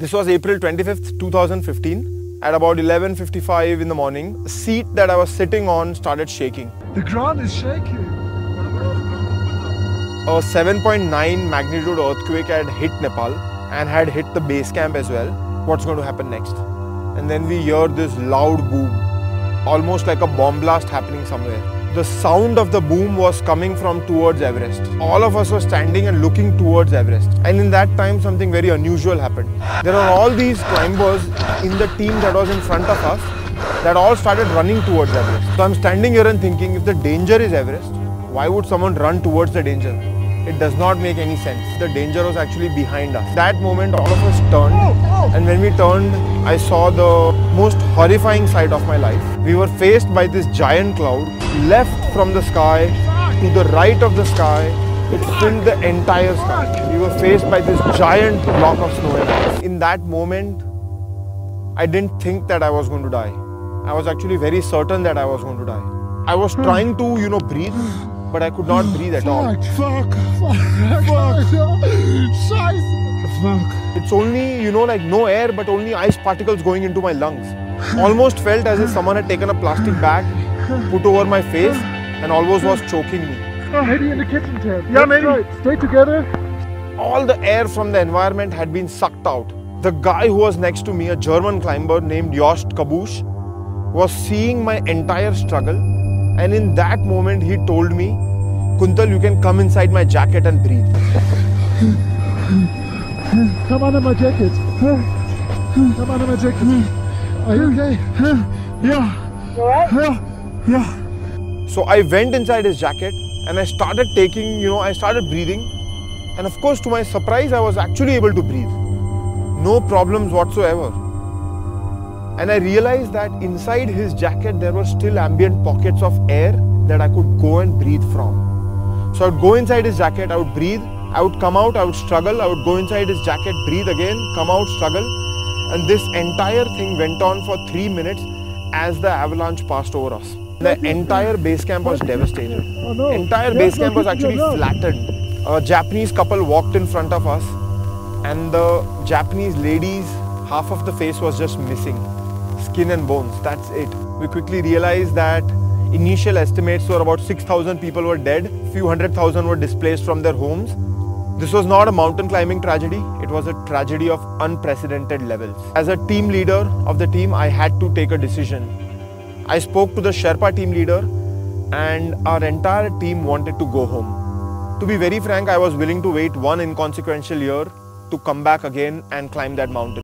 This was April 25th, 2015. At about 11.55 in the morning, the seat that I was sitting on started shaking. The ground is shaking. A 7.9 magnitude earthquake had hit Nepal and had hit the base camp as well. What's going to happen next? And then we hear this loud boom, almost like a bomb blast happening somewhere. The sound of the boom was coming from towards Everest. All of us were standing and looking towards Everest. And in that time, something very unusual happened. There were all these climbers in the team that was in front of us that all started running towards Everest. So I'm standing here and thinking, if the danger is Everest, why would someone run towards the danger? It does not make any sense. The danger was actually behind us. That moment, all of us turned, when we turned, I saw the most horrifying sight of my life. We were faced by this giant cloud, left from the sky to the right of the sky. It filled the entire sky. We were faced by this giant block of snow and ice. In that moment, I didn't think that I was going to die. I was actually very certain that I was going to die. I was hmm. trying to, you know, breathe, but I could not breathe at all. Fuck, fuck, fuck, Fuck. It's only, you know, like no air, but only ice particles going into my lungs. Almost felt as if someone had taken a plastic bag, put over my face, and almost was choking me. Oh, Eddie in the kitchen tent. Yeah, maybe. it. Stay together. All the air from the environment had been sucked out. The guy who was next to me, a German climber named Jost Kobusch, was seeing my entire struggle. And in that moment, he told me, Kuntal, you can come inside my jacket and breathe. Come under my jacket. Come under my jacket. Are you okay? Yeah. Yeah. Yeah. So I went inside his jacket and I started taking, you know, I started breathing. And of course, to my surprise, I was actually able to breathe. No problems whatsoever. And I realized that inside his jacket, there were still ambient pockets of air that I could go and breathe from. So I would go inside his jacket, I would breathe, I would come out, I would struggle, I would go inside his jacket, breathe again, come out, struggle. And this entire thing went on for three minutes as the avalanche passed over us. The entire base camp was devastated. Oh no. Entire base camp was actually flattened. A Japanese couple walked in front of us and the Japanese lady's half of the face was just missing. Skin and bones, that's it. We quickly realized that initial estimates were about 6,000 people were dead, few hundred thousand were displaced from their homes. This was not a mountain climbing tragedy, it was a tragedy of unprecedented levels. As a team leader of the team, I had to take a decision. I spoke to the Sherpa team leader and our entire team wanted to go home. To be very frank, I was willing to wait one inconsequential year to come back again and climb that mountain.